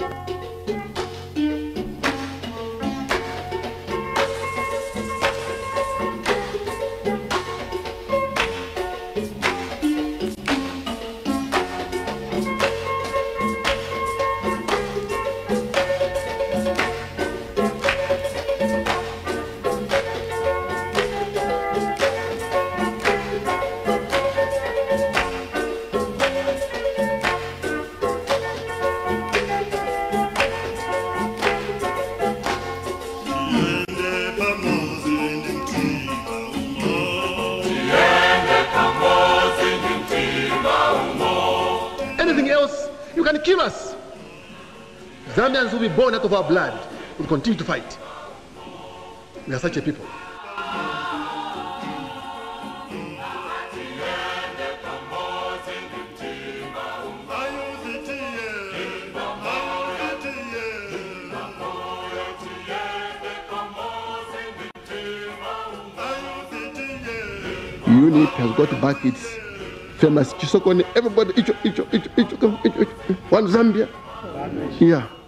Anything will be born out of our blood will continue to fight. We are such a people. UNIP has got back its famous Chisokoni. Everybody, each, each, each, each, each, each, one Zambia. Yeah.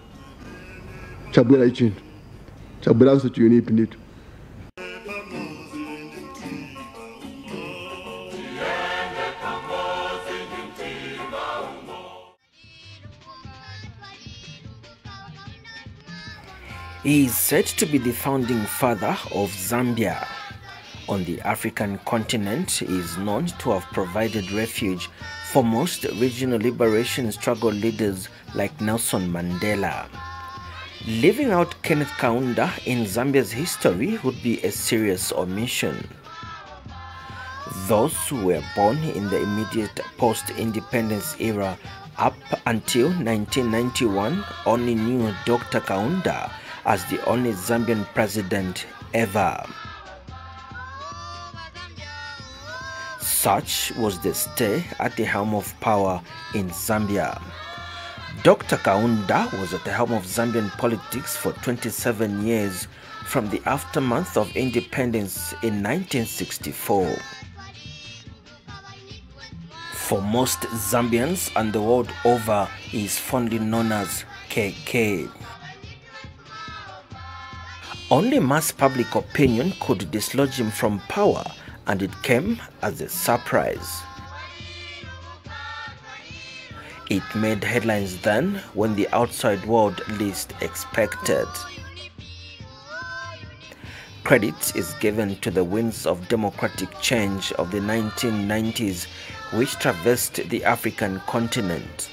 ChiUNIP nditu. He is said to be the founding father of Zambia. On the African continent, he is known to have provided refuge for most regional liberation struggle leaders like Nelson Mandela. Leaving out Kenneth Kaunda in Zambia's history would be a serious omission. Those who were born in the immediate post-independence era up until 1991 only knew Dr. Kaunda as the only Zambian president ever. Such was the stay at the helm of power in Zambia. Dr. Kaunda was at the helm of Zambian politics for 27 years from the aftermath of independence in 1964. For most Zambians and the world over, he is fondly known as KK. Only mass public opinion could dislodge him from power, and it came as a surprise. It made headlines then when the outside world least expected. Credit is given to the winds of democratic change of the 1990s which traversed the African continent.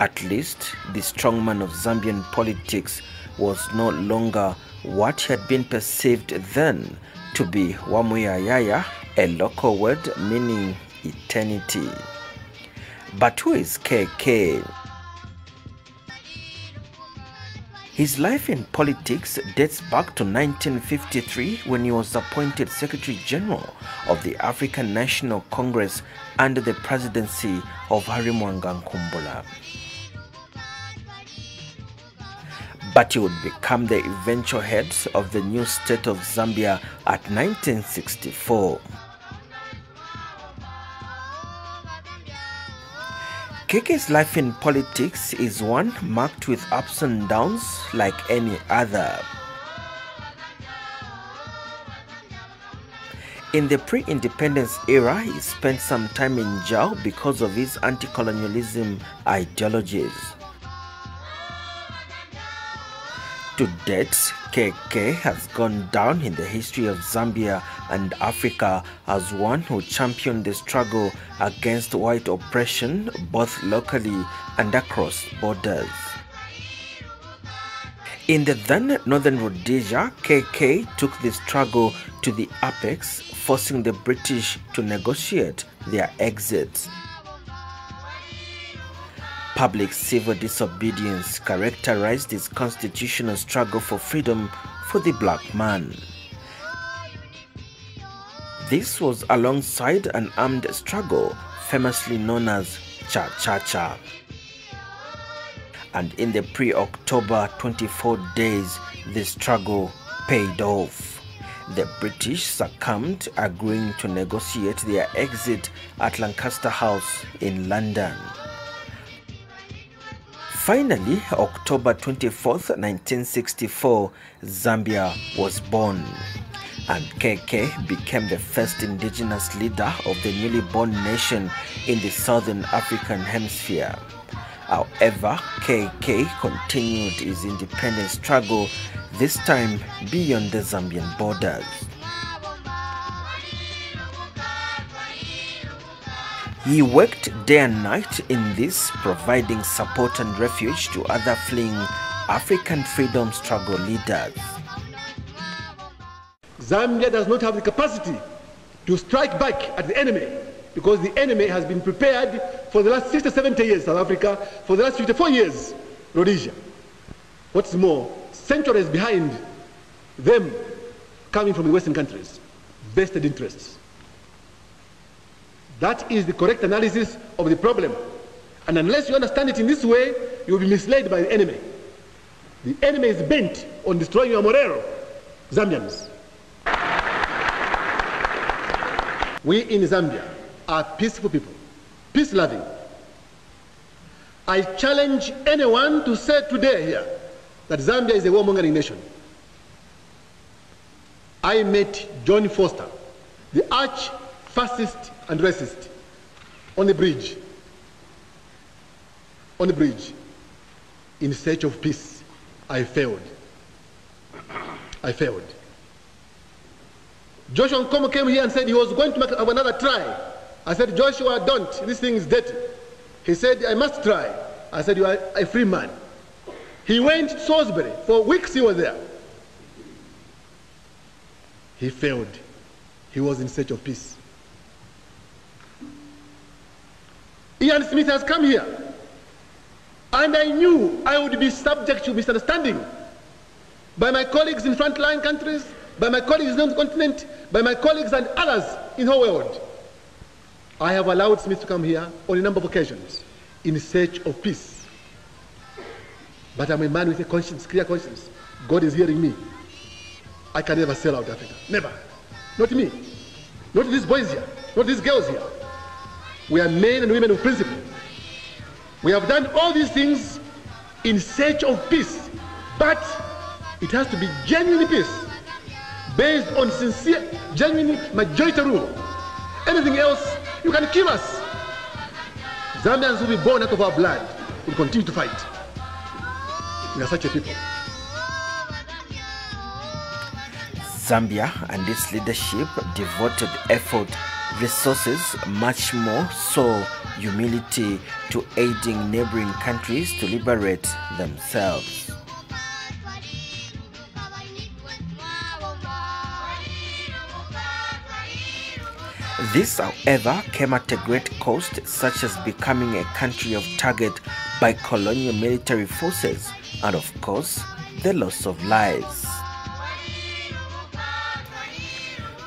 At least the strongman of Zambian politics was no longer what had been perceived then to be Wamuyayaya, a local word meaning eternity. But who is KK? His life in politics dates back to 1953 when he was appointed Secretary General of the African National Congress under the presidency of Harry Mwaanga Nkumbula. But he would become the eventual head of the new state of Zambia at 1964. KK's life in politics is one marked with ups and downs like any other. In the pre-independence era, he spent some time in jail because of his anti-colonialism ideologies. To date, KK has gone down in the history of Zambia and Africa as one who championed the struggle against white oppression both locally and across borders. In the then Northern Rhodesia, KK took the struggle to the apex, forcing the British to negotiate their exit. Public civil disobedience characterized his constitutional struggle for freedom for the black man. This was alongside an armed struggle famously known as Cha Cha Cha. And in the pre October 24 days, the struggle paid off. The British succumbed, agreeing to negotiate their exit at Lancaster House in London. Finally, October 24th, 1964, Zambia was born. And KK became the first indigenous leader of the newly born nation in the southern African hemisphere. However, KK continued his independence struggle, this time beyond the Zambian borders. He worked day and night in this, providing support and refuge to other fleeing African freedom struggle leaders. Zambia does not have the capacity to strike back at the enemy because the enemy has been prepared for the last 60, 70 years, South Africa, for the last 54 years, Rhodesia. What's more, centuries behind them coming from the Western countries, vested interests. That is the correct analysis of the problem. And unless you understand it in this way, you will be misled by the enemy. The enemy is bent on destroying your Morero, Zambians. We in Zambia are peaceful people, peace loving. I challenge anyone to say today here that Zambia is a warmongering nation. I met John Vorster, the arch fascist and racist on the bridge. On the bridge. In search of peace. I failed. I failed. Joshua Nkomo came here and said he was going to make another try. I said, Joshua, don't. This thing is dirty. He said, I must try. I said, You are a free man. He went to Salisbury. For weeks he was there. He failed. He was in search of peace. Ian Smith has come here. And I knew I would be subject to misunderstanding by my colleagues in frontline countries, by my colleagues on the continent, by my colleagues and others in the whole world. I have allowed Smith to come here on a number of occasions in search of peace. But I'm a man with a conscience, clear conscience. God is hearing me. I can never sell out Africa. Never. Not me. Not these boys here. Not these girls here. We are men and women of principle. We have done all these things in search of peace. But it has to be genuine peace based on sincere, genuine majority rule. Anything else, you can kill us. Zambians will be born out of our blood We'll continue to fight. We are such a people. Zambia and its leadership devoted effort, resources, much more so humility to aiding neighboring countries to liberate themselves. This, however, came at a great cost, such as becoming a country of target by colonial military forces, and of course, the loss of lives.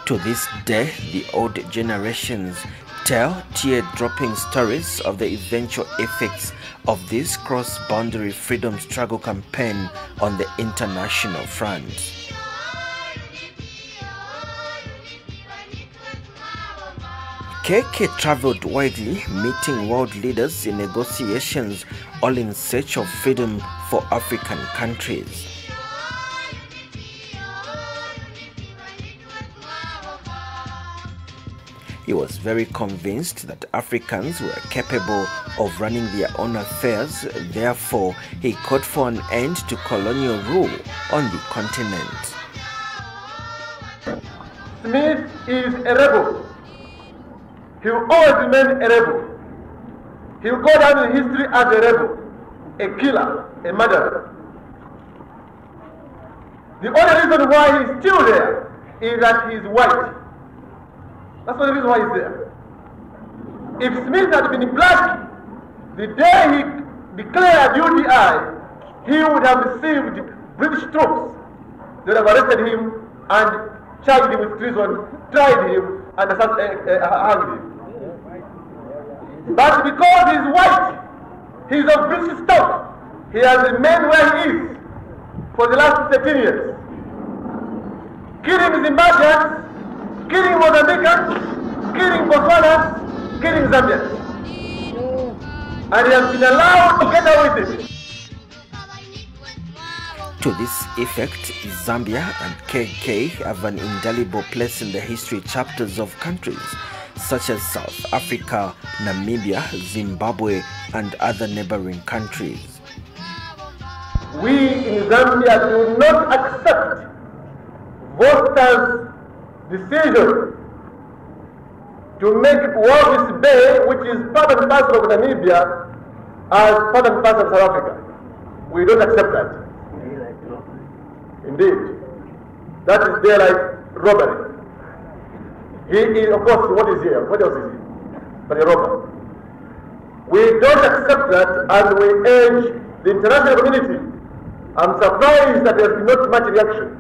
To this day, the old generations tell tear-dropping stories of the eventual effects of this cross-boundary freedom struggle campaign on the international front. KK traveled widely, meeting world leaders in negotiations, all in search of freedom for African countries. He was very convinced that Africans were capable of running their own affairs, therefore, he called for an end to colonial rule on the continent. Smith is a rebel. He will always remain a rebel. He will go down in history as a rebel, a killer, a murderer. The only reason why he's still there is that he's white. That's the reason why he's there. If Smith had been black, the day he declared UDI, he would have received British troops. They would have arrested him and charged him with treason, tried him, and uh, uh, hanged him. But because he's white, he's of British stock, he has remained where he is for the last 13 years. Killing Zimbabweans, killing Mozambicans, killing Botswanans, killing Zambians. And he has been allowed to get away with it. To this effect, Zambia and KK have an indelible place in the history chapters of countries such as South Africa, Namibia, Zimbabwe, and other neighboring countries. We in Zambia do not accept Vorster's decision to make Walvis Bay, which is part and parcel of Namibia, as part and parcel of South Africa. We don't accept that. Indeed. That is daylight robbery. He is, of course, what is here? What else is he? But a robber. We don't accept that and we urge the international community. I'm surprised that there is not much reaction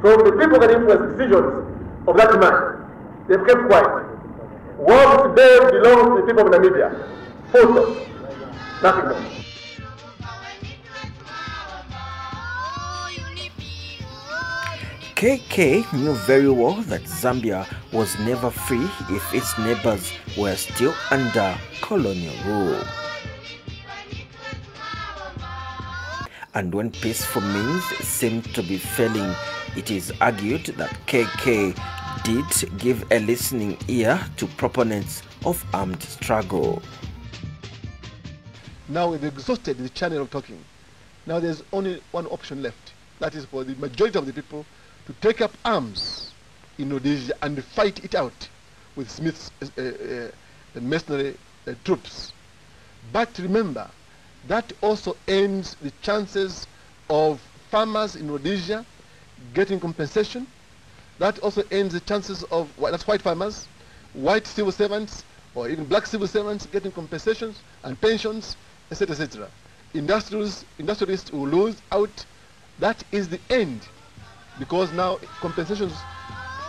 from the people that influence decisions of that man. They've kept quiet. Walvis Bay belongs to the people of Namibia. Stop. Nothing more. KK knew very well that Zambia was never free if its neighbors were still under colonial rule. And when peaceful means seemed to be failing, it is argued that KK did give a listening ear to proponents of armed struggle. Now we've exhausted the channel of talking. Now there's only one option left. That is for the majority of the people to take up arms in Rhodesia and fight it out with Smith's uh, uh, mercenary uh, troops. But remember, that also ends the chances of farmers in Rhodesia getting compensation. That also ends the chances of that's white farmers, white civil servants, or even black civil servants getting compensations and pensions, etc., etc. Industrialists, industrialists will lose out. That is the end because now compensations,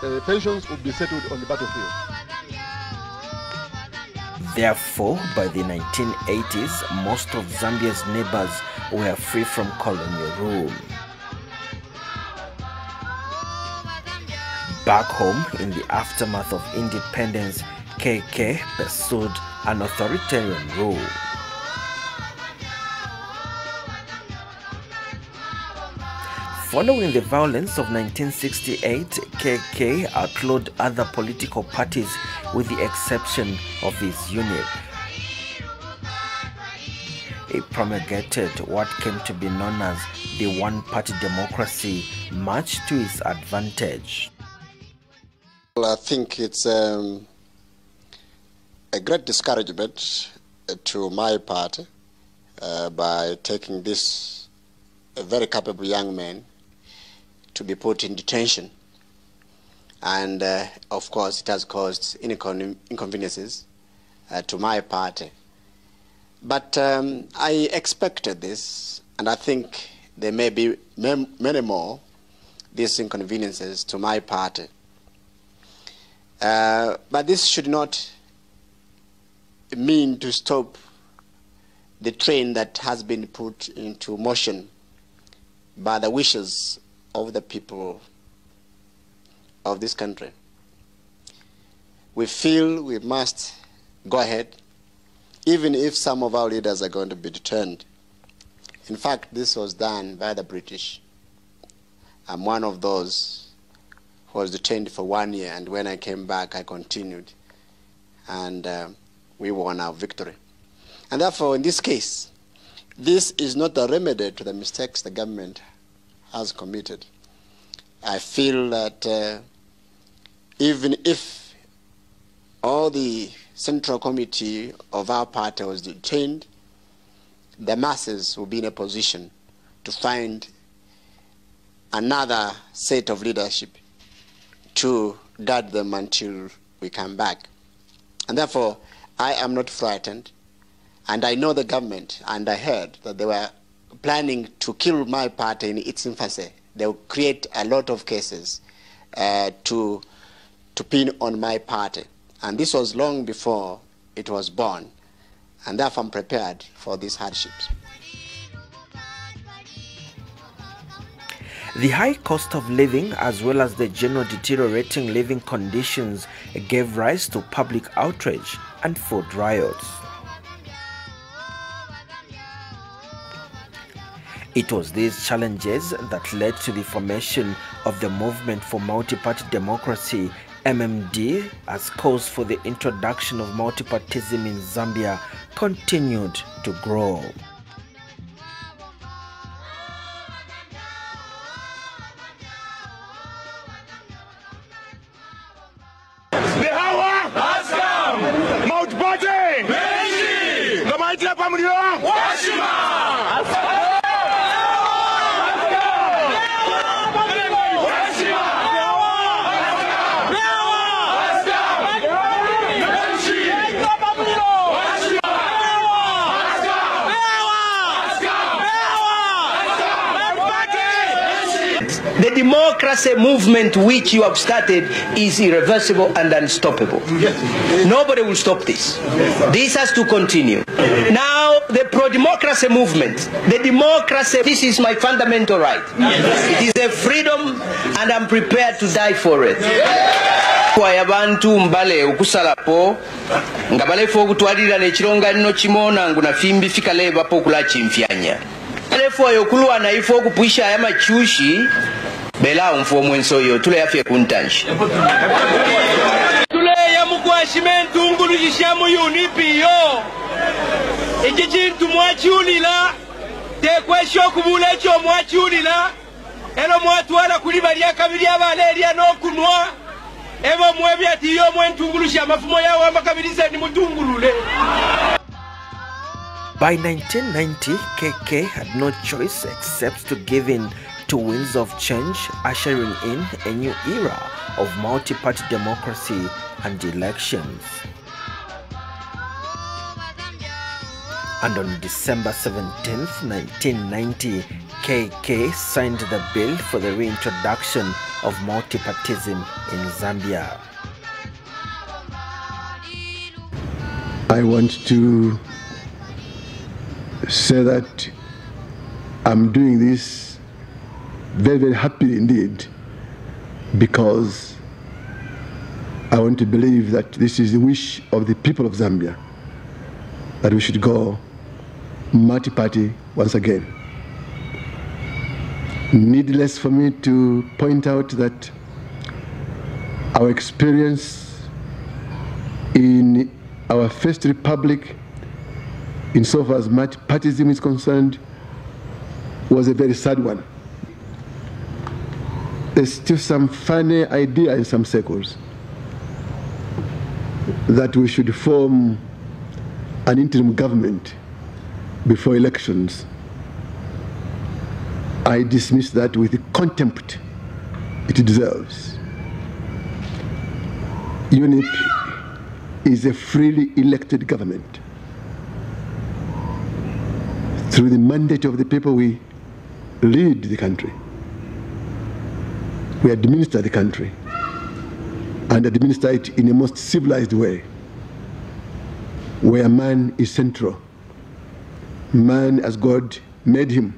uh, pensions will be settled on the battlefield. Therefore, by the 1980s, most of Zambia's neighbors were free from colonial rule. Back home, in the aftermath of independence, KK pursued an authoritarian rule. Following the violence of 1968, KK outlawed other political parties with the exception of his UNIP. It promulgated what came to be known as the one-party democracy, much to his advantage. Well, I think it's um, a great discouragement to my party uh, by taking this very capable young man to be put in detention. And uh, of course, it has caused inconveniences uh, to my party. But um, I expected this, and I think there may be many more these inconveniences to my party. Uh, but this should not mean to stop the train that has been put into motion by the wishes of the people of this country. We feel we must go ahead, even if some of our leaders are going to be detained. In fact, this was done by the British. I'm one of those was detained for one year, and when I came back, I continued, and uh, we won our victory. And therefore, in this case, this is not a remedy to the mistakes the government has committed. I feel that uh, even if all the central committee of our party was detained, the masses will be in a position to find another set of leadership to guard them until we come back. And therefore, I am not frightened. And I know the government, and I heard that they were planning to kill my party in its infancy. They will create a lot of cases uh, to, to pin on my party. And this was long before it was born. And therefore, I'm prepared for these hardships. The high cost of living as well as the general deteriorating living conditions gave rise to public outrage and food riots. It was these challenges that led to the formation of the Movement for Multi-Party Democracy MMD as calls for the introduction of multipartism in Zambia continued to grow. Democracy movement which you have started is irreversible and unstoppable. Nobody will stop this. This has to continue. Now, the pro democracy movement, the democracy, this is my fundamental right. It is a freedom, and I'm prepared to die for it. kwaya bantu mbale okusalapo nga balefu okutwalira ekironga nno kimona ngu nafimbi okula kimfyanya balefu oyo okulwana ife okupwisha aya machushi bela nfu omwensi oyo tuleyafye kuntanshi tuleya mukwashime ntungulu cisha mu unipiyo iki kintu mwakiwulira tekwesha okubula ekyo mwakiwulira ero mwatwala kuli balya kabiri abaana erya n'okunwa ebo mwebyatiyo omwentungulushi amafumo yawe amakabiriza nimutungulule By 1990, KK had no choice except to give in to winds of change, ushering in a new era of multi-party democracy and elections. And on December 17, 1990, KK signed the bill for the reintroduction of multipartism in Zambia. I want to say that I'm doing this very, very happy indeed because I want to believe that this is the wish of the people of Zambia that we should go multi party once again. Needless for me to point out that our experience in our first republic, insofar as multipartyism is concerned, was a very sad one. There's still some funny idea in some circles that we should form an interim government before elections. I dismiss that with the contempt it deserves. UNIP is a freely elected government. Through the mandate of the people, we lead the country. We administer the country and administer it in a most civilized way, where man is central. Man, as God made him,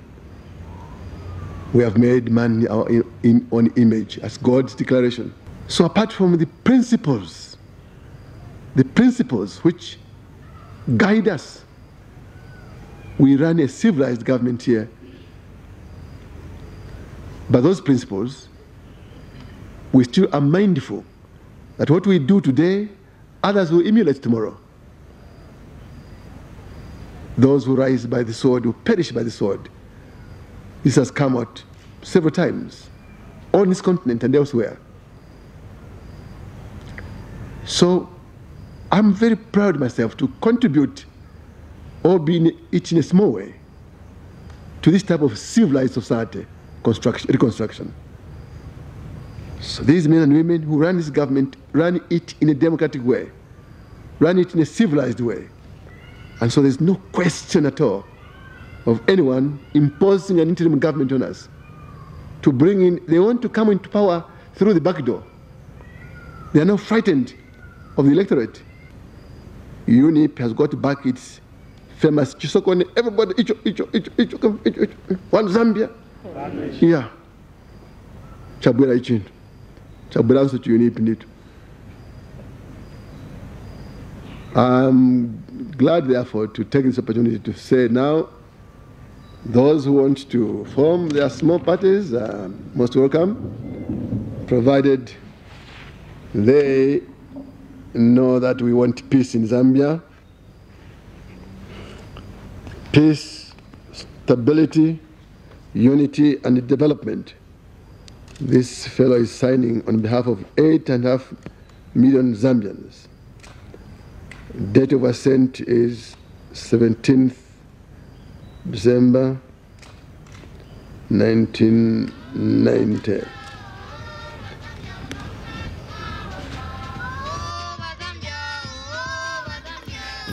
we have made man our in, own image, as God's declaration. So, apart from the principles, the principles which guide us, we run a civilized government here. But those principles, we still are mindful that what we do today, others will emulate tomorrow. Those who rise by the sword will perish by the sword. This has come out several times on this continent and elsewhere. So I'm very proud myself to contribute, albeit it in a small way, to this type of civilized society construction, reconstruction. So these men and women who run this government run it in a democratic way, run it in a civilized way. And so there's no question at all of anyone imposing an interim government on us to bring in, they want to come into power through the back door. They are not frightened of the electorate. UNIP has got back its famous Chisokone, everybody, each, each, each, each, each, each, one Zambia. Yeah. Ichintu. Chabweranso UNIP ndito. I'm glad, therefore, to take this opportunity to say now Those who want to form their small parties are most welcome, provided they know that we want peace in Zambia, peace, stability, unity, and development. This fellow is signing on behalf of eight and a half million Zambians. Date of assent is 17th December 1990.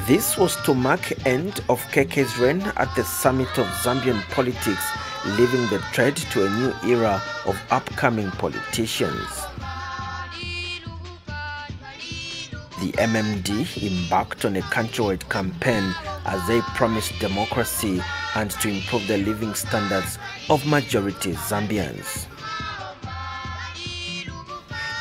This was to mark end of KK's reign at the summit of Zambian politics, leaving the thread to a new era of upcoming politicians. The MMD embarked on a countrywide campaign as they promised democracy and to improve the living standards of majority Zambians.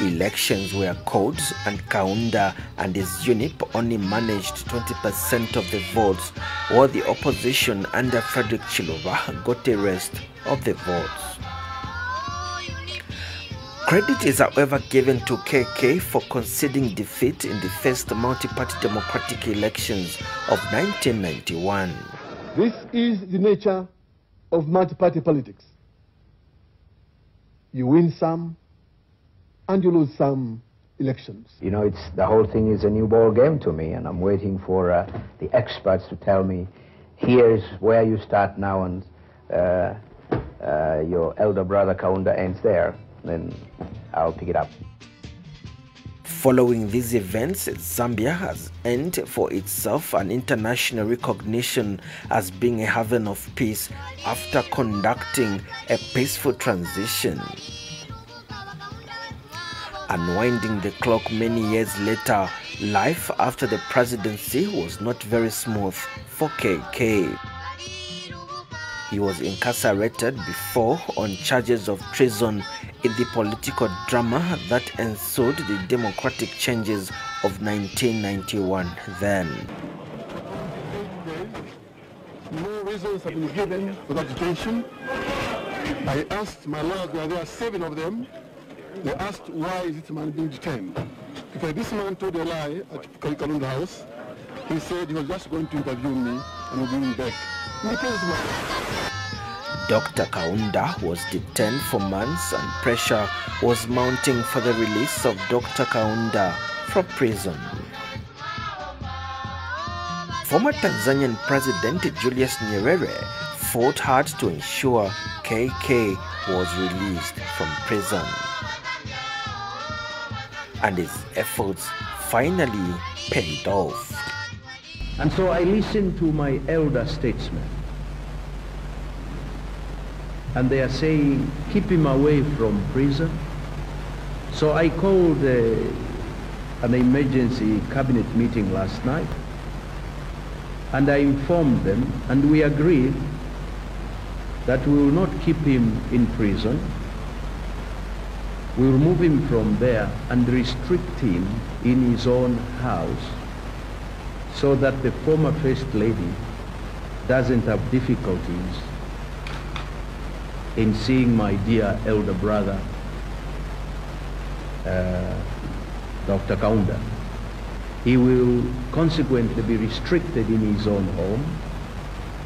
Elections were called and Kaunda and his UNIP only managed 20% of the votes while the opposition under Frederick Chiluba got the rest of the votes. Credit is however given to KK for conceding defeat in the first multi-party democratic elections of 1991. This is the nature of multi-party politics. You win some and you lose some elections. You know, it's the whole thing is a new ball game to me, and I'm waiting for uh, the experts to tell me, here's where you start now, and uh, uh, your elder brother Kaunda ends there. Then I'll pick it up. Following these events, Zambia has earned for itself an international recognition as being a haven of peace after conducting a peaceful transition. Unwinding the clock many years later, life after the presidency was not very smooth for KK. He was incarcerated before on charges of treason in the political drama that ensued the democratic changes of 1991 then. No reasons have been given for that detention. I asked my lawyers, there are seven of them, they asked why is this man being detained. Because this man told a lie at Kalunda house. He said he was just going to interview me and will bring me back. Dr. Kaunda was detained for months and pressure was mounting for the release of Dr. Kaunda from prison. Former Tanzanian President Julius Nyerere fought hard to ensure KK was released from prison and his efforts finally paid off. And so I listened to my elder statesmen. And they are saying, keep him away from prison. So I called uh, an emergency cabinet meeting last night. And I informed them, and we agreed that we will not keep him in prison we will move him from there and restrict him in his own house so that the former First Lady doesn't have difficulties in seeing my dear elder brother, uh, Dr. Kaunda. He will consequently be restricted in his own home,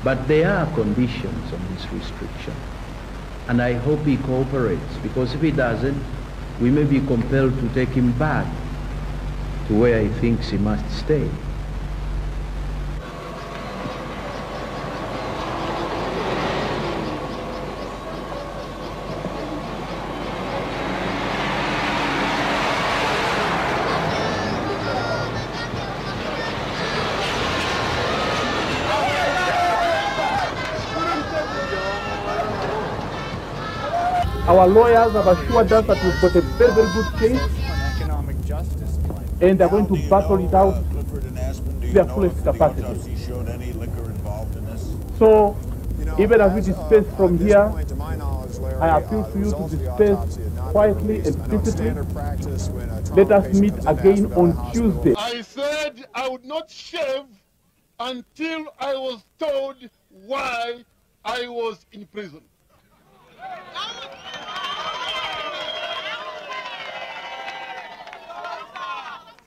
but there are conditions on this restriction. And I hope he cooperates, because if he doesn't, we may be compelled to take him back to where he thinks he must stay. Our lawyers have assured us that we've got a very, very good case and they're going to battle it out to their fullest capacity. So, even as we disperse from here, I appeal to you to disperse quietly and peacefully. Let us meet again on Tuesday. I said I would not shave until I was told why I was in prison.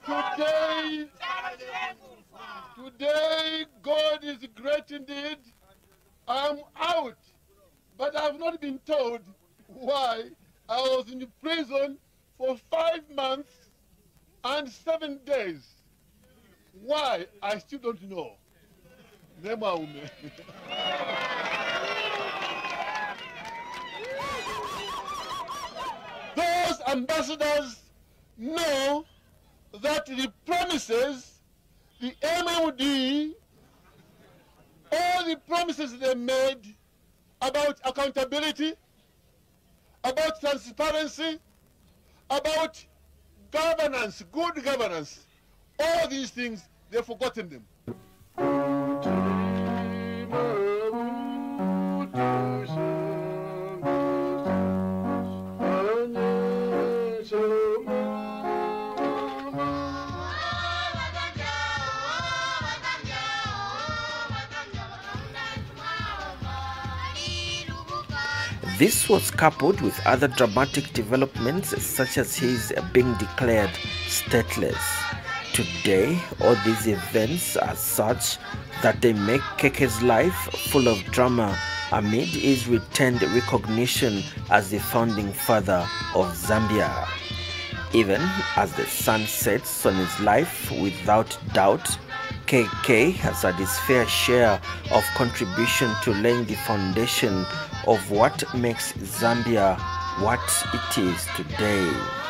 Today, today, God is great indeed. I'm out, but I've not been told why I was in prison for five months and seven days. Why? I still don't know. Nema. Those ambassadors know that the promises, the MMD, all the promises they made about accountability, about transparency, about governance, good governance, all these things, they've forgotten them. This was coupled with other dramatic developments such as his being declared stateless. Today, all these events are such that they make KK's life full of drama amid his returned recognition as the founding father of Zambia. Even as the sun sets on his life without doubt, KK has had his fair share of contribution to laying the foundation of what makes Zambia what it is today.